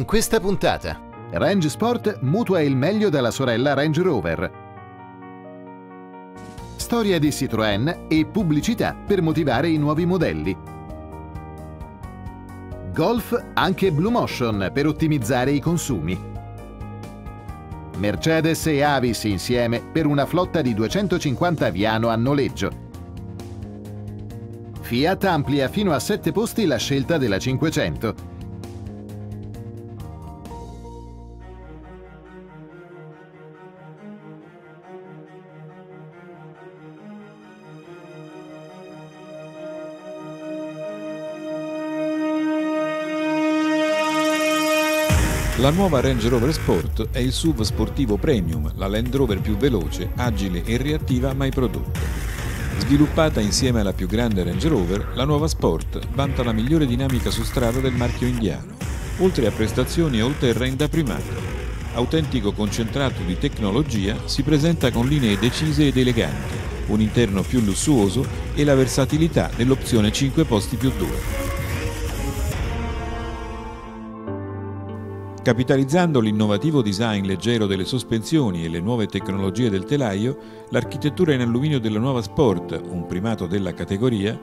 In questa puntata, Range Sport mutua il meglio dalla sorella Range Rover. Storia di Citroën e pubblicità per motivare i nuovi modelli. Golf anche Blue Motion per ottimizzare i consumi. Mercedes e Avis insieme per una flotta di 250 Viano a noleggio. Fiat amplia fino a 7 posti la scelta della 500 La nuova Range Rover Sport è il SUV sportivo premium, la Land Rover più veloce, agile e reattiva mai prodotta. Sviluppata insieme alla più grande Range Rover, la nuova Sport vanta la migliore dinamica su strada del marchio indiano, oltre a prestazioni all terrain da primato. Autentico concentrato di tecnologia, si presenta con linee decise ed eleganti, un interno più lussuoso e la versatilità dell'opzione 5 posti più 2. Capitalizzando l'innovativo design leggero delle sospensioni e le nuove tecnologie del telaio, l'architettura in alluminio della nuova Sport, un primato della categoria,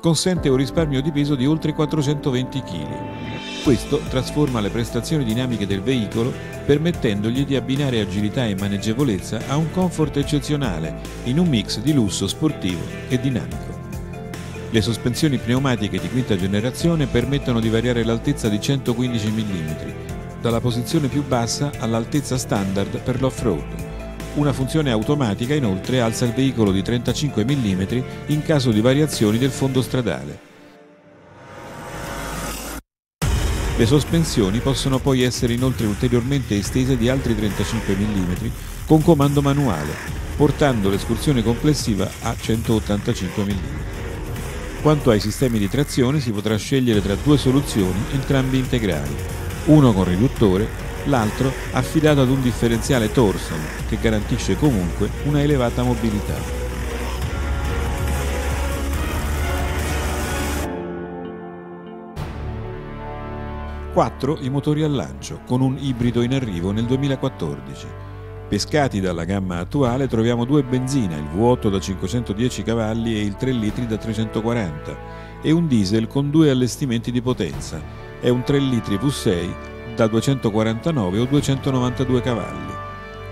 consente un risparmio di peso di oltre 420 kg. Questo trasforma le prestazioni dinamiche del veicolo permettendogli di abbinare agilità e maneggevolezza a un comfort eccezionale in un mix di lusso sportivo e dinamico. Le sospensioni pneumatiche di quinta generazione permettono di variare l'altezza di 115 mm, dalla posizione più bassa all'altezza standard per l'off-road. Una funzione automatica inoltre alza il veicolo di 35 mm in caso di variazioni del fondo stradale. Le sospensioni possono poi essere inoltre ulteriormente estese di altri 35 mm con comando manuale, portando l'escursione complessiva a 185 mm. Quanto ai sistemi di trazione si potrà scegliere tra due soluzioni, entrambi integrali, uno con riduttore, l'altro affidato ad un differenziale Torsen che garantisce comunque una elevata mobilità. Quattro i motori al lancio, con un ibrido in arrivo nel 2014. Pescati dalla gamma attuale troviamo due benzina, il V8 da 510 cavalli e il 3 litri da 340 e un diesel con due allestimenti di potenza, è un 3 litri V6 da 249 o 292 cavalli.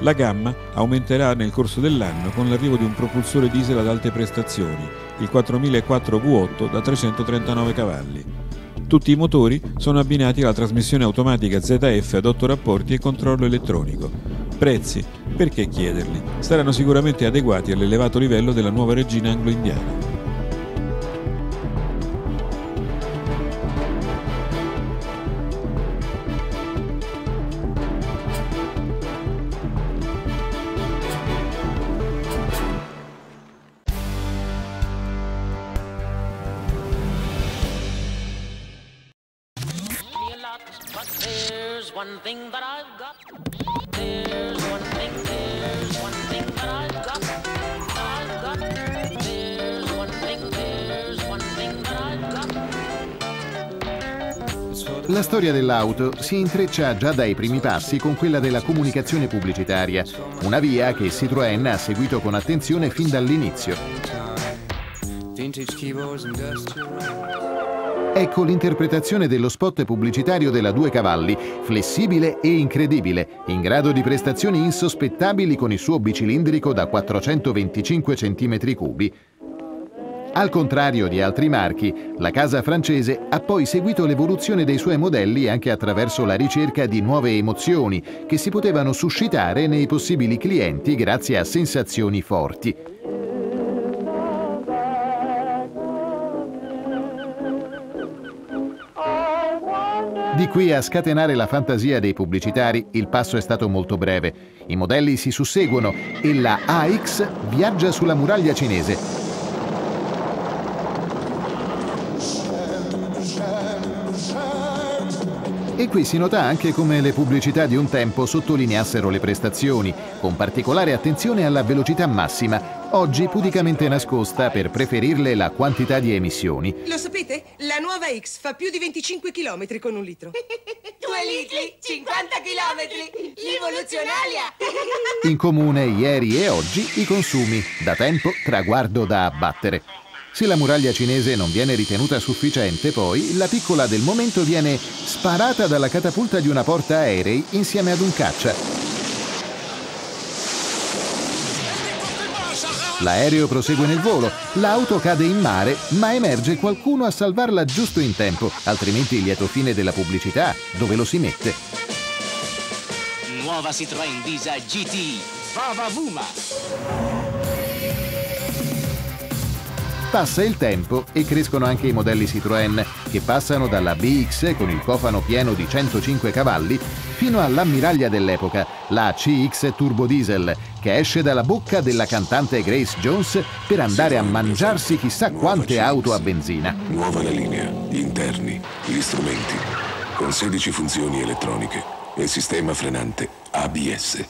La gamma aumenterà nel corso dell'anno con l'arrivo di un propulsore diesel ad alte prestazioni, il 4004 V8 da 339 cavalli. Tutti i motori sono abbinati alla trasmissione automatica ZF ad 8 rapporti e controllo elettronico. Prezzi, perché chiederli? Saranno sicuramente adeguati all'elevato livello della nuova regina anglo-indiana. one thing that I've La storia dell'auto si intreccia già dai primi passi con quella della comunicazione pubblicitaria, una via che Citroën ha seguito con attenzione fin dall'inizio. Ecco l'interpretazione dello spot pubblicitario della Due Cavalli, flessibile e incredibile, in grado di prestazioni insospettabili con il suo bicilindrico da 425 cm3. Al contrario di altri marchi, la casa francese ha poi seguito l'evoluzione dei suoi modelli anche attraverso la ricerca di nuove emozioni che si potevano suscitare nei possibili clienti grazie a sensazioni forti. Di qui a scatenare la fantasia dei pubblicitari il passo è stato molto breve. I modelli si susseguono e la AX viaggia sulla muraglia cinese E qui si nota anche come le pubblicità di un tempo sottolineassero le prestazioni, con particolare attenzione alla velocità massima, oggi pudicamente nascosta per preferirle la quantità di emissioni. Lo sapete? La nuova X fa più di 25 km con un litro. litri, 50 km. Rivoluzionaria! In comune ieri e oggi i consumi, da tempo traguardo da abbattere. Se la muraglia cinese non viene ritenuta sufficiente, poi la piccola del momento viene sparata dalla catapulta di una porta aerei insieme ad un caccia. L'aereo prosegue nel volo, l'auto cade in mare, ma emerge qualcuno a salvarla giusto in tempo, altrimenti il lieto fine della pubblicità, dove lo si mette? Nuova Citroën Visa GT, Fava Vuma. Passa il tempo e crescono anche i modelli Citroën, che passano dalla BX con il cofano pieno di 105 cavalli fino all'ammiraglia dell'epoca, la CX Turbo Diesel, che esce dalla bocca della cantante Grace Jones per andare a mangiarsi chissà quante auto a benzina. Nuova la linea, gli interni, gli strumenti, con 16 funzioni elettroniche e sistema frenante ABS.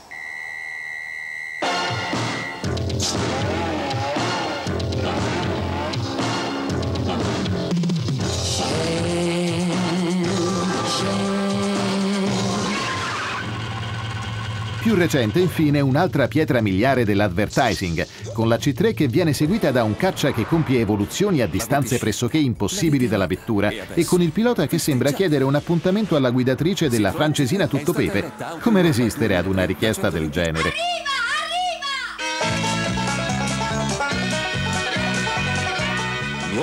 Più recente, infine, un'altra pietra miliare dell'advertising, con la C3 che viene seguita da un caccia che compie evoluzioni a distanze pressoché impossibili dalla vettura e con il pilota che sembra chiedere un appuntamento alla guidatrice della francesina tutto pepe. Come resistere ad una richiesta del genere?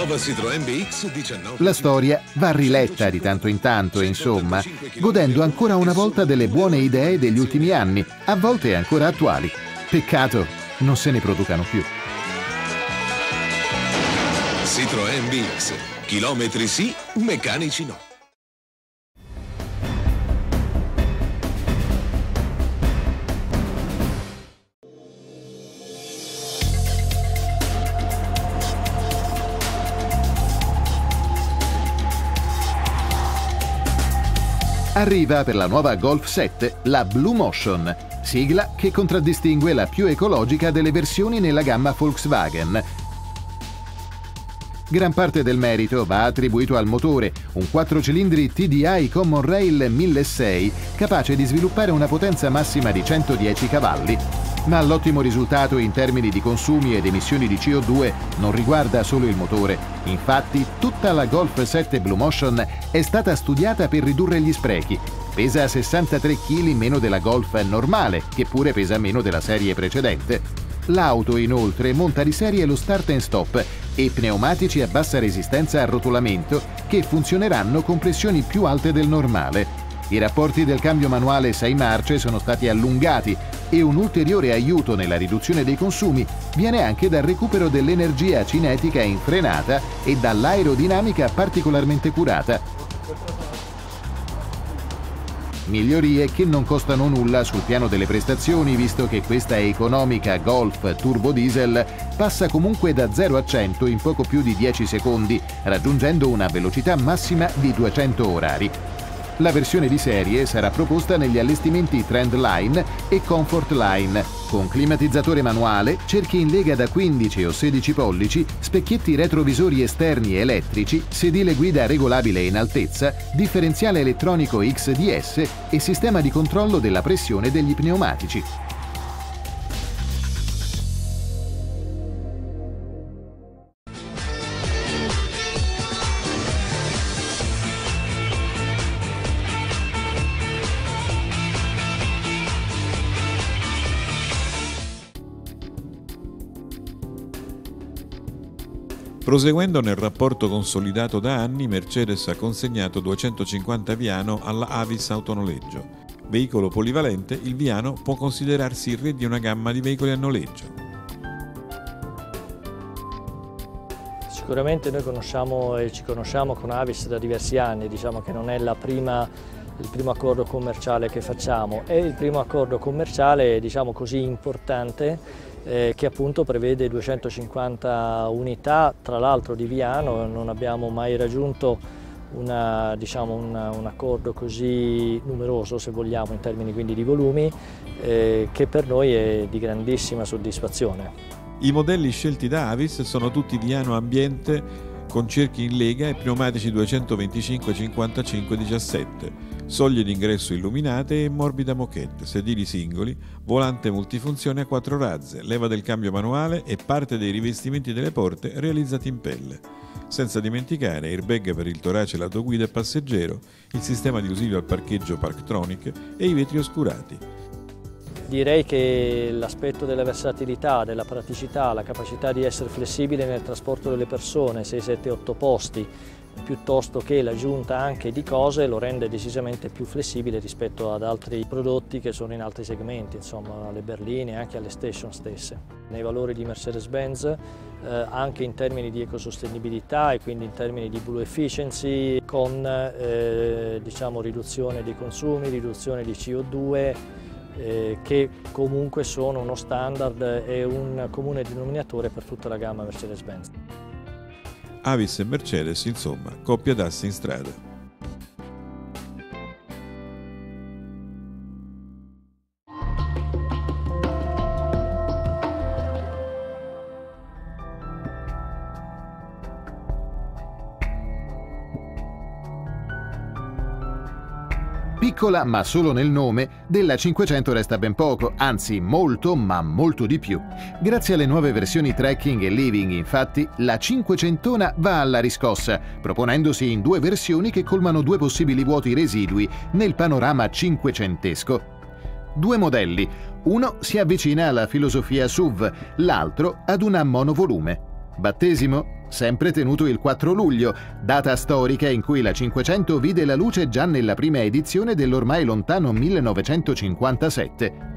Nuova Citroën BX 19. La storia va riletta di tanto in tanto insomma, godendo ancora una volta delle buone idee degli ultimi anni, a volte ancora attuali. Peccato non se ne producano più. Citroën BX. Chilometri sì, meccanici no. Arriva per la nuova Golf 7 la Blue Motion, sigla che contraddistingue la più ecologica delle versioni nella gamma Volkswagen. Gran parte del merito va attribuito al motore, un 4 cilindri TDI Common Rail 1600, capace di sviluppare una potenza massima di 110 cavalli. Ma l'ottimo risultato in termini di consumi ed emissioni di CO2 non riguarda solo il motore. Infatti, tutta la Golf 7 Blue Motion è stata studiata per ridurre gli sprechi. Pesa 63 kg meno della Golf normale, che pure pesa meno della serie precedente. L'auto inoltre monta di serie lo start and stop e pneumatici a bassa resistenza a rotolamento che funzioneranno con pressioni più alte del normale. I rapporti del cambio manuale 6 marce sono stati allungati e un ulteriore aiuto nella riduzione dei consumi viene anche dal recupero dell'energia cinetica in frenata e dall'aerodinamica particolarmente curata. Migliorie che non costano nulla sul piano delle prestazioni, visto che questa economica Golf Turbo Diesel passa comunque da 0 a 100 in poco più di 10 secondi, raggiungendo una velocità massima di 200 orari. La versione di serie sarà proposta negli allestimenti Trendline e Comfort Line, con climatizzatore manuale, cerchi in lega da 15 o 16 pollici, specchietti retrovisori esterni elettrici, sedile guida regolabile in altezza, differenziale elettronico XDS e sistema di controllo della pressione degli pneumatici. Proseguendo nel rapporto consolidato da anni, Mercedes ha consegnato 250 Viano alla Avis Autonoleggio. Veicolo polivalente, il Viano può considerarsi il re di una gamma di veicoli a noleggio. Sicuramente noi conosciamo e ci conosciamo con Avis da diversi anni, diciamo che non è prima, il primo accordo commerciale che facciamo, è il primo accordo commerciale diciamo così importante eh, che appunto prevede 250 unità, tra l'altro di Viano, non abbiamo mai raggiunto una, diciamo, una, un accordo così numeroso se vogliamo in termini quindi di volumi eh, che per noi è di grandissima soddisfazione. I modelli scelti da Avis sono tutti Viano Ambiente con cerchi in lega e pneumatici 225 55 17, soglie d'ingresso illuminate e morbida moquette, sedili singoli, volante multifunzione a quattro razze, leva del cambio manuale e parte dei rivestimenti delle porte realizzati in pelle. Senza dimenticare airbag per il torace lato guida e passeggero, il sistema di ausilio al parcheggio Parktronic e i vetri oscurati. Direi che l'aspetto della versatilità, della praticità, la capacità di essere flessibile nel trasporto delle persone, 6, 7, 8 posti, piuttosto che l'aggiunta anche di cose lo rende decisamente più flessibile rispetto ad altri prodotti che sono in altri segmenti, insomma alle berline e anche alle station stesse. Nei valori di Mercedes-Benz eh, anche in termini di ecosostenibilità e quindi in termini di blue efficiency con eh, diciamo, riduzione dei consumi, riduzione di CO2 eh, che comunque sono uno standard e un comune denominatore per tutta la gamma Mercedes-Benz. Avis e Mercedes, insomma, coppia d'asse in strada. Piccola, ma solo nel nome, della 500 resta ben poco, anzi molto, ma molto di più. Grazie alle nuove versioni Trekking e Living, infatti, la 500 va alla riscossa, proponendosi in due versioni che colmano due possibili vuoti residui nel panorama cinquecentesco. Due modelli, uno si avvicina alla filosofia SUV, l'altro ad una monovolume. Battesimo? Sempre tenuto il 4 luglio, data storica in cui la 500 vide la luce già nella prima edizione dell'ormai lontano 1957.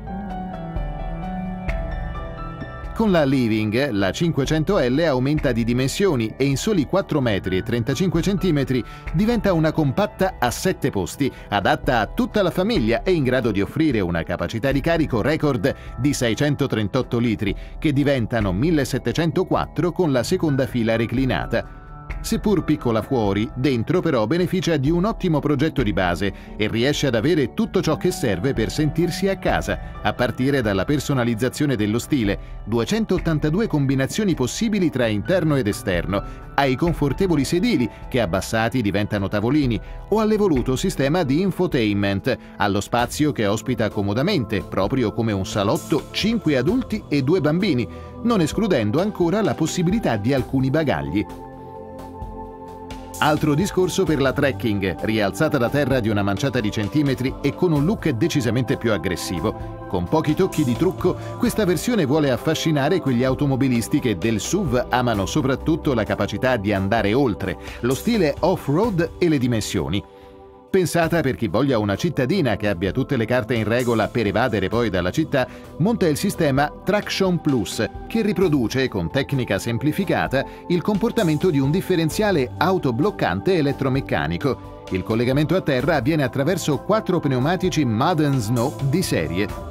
Con la Living, la 500L aumenta di dimensioni e in soli 4 metri 35 cm diventa una compatta a 7 posti, adatta a tutta la famiglia e in grado di offrire una capacità di carico record di 638 litri, che diventano 1704 con la seconda fila reclinata. Seppur piccola fuori, dentro però beneficia di un ottimo progetto di base e riesce ad avere tutto ciò che serve per sentirsi a casa, a partire dalla personalizzazione dello stile, 282 combinazioni possibili tra interno ed esterno, ai confortevoli sedili che abbassati diventano tavolini o all'evoluto sistema di infotainment, allo spazio che ospita comodamente, proprio come un salotto, 5 adulti e 2 bambini, non escludendo ancora la possibilità di alcuni bagagli. Altro discorso per la trekking, rialzata da terra di una manciata di centimetri e con un look decisamente più aggressivo. Con pochi tocchi di trucco, questa versione vuole affascinare quegli automobilisti che del SUV amano soprattutto la capacità di andare oltre, lo stile off-road e le dimensioni pensata per chi voglia una cittadina che abbia tutte le carte in regola per evadere poi dalla città, monta il sistema Traction Plus, che riproduce con tecnica semplificata il comportamento di un differenziale autobloccante elettromeccanico. Il collegamento a terra avviene attraverso quattro pneumatici Mud Snow di serie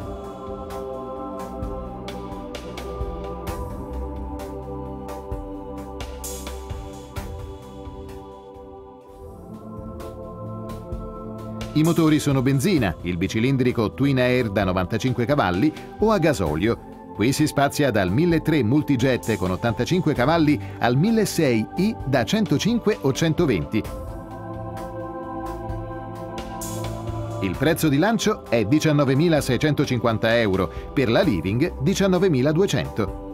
I motori sono benzina, il bicilindrico Twin Air da 95 cavalli o a gasolio. Qui si spazia dal 1300 Multijet con 85 cavalli al 1600i da 105 o 120. Il prezzo di lancio è 19.650 euro, per la Living 19.200.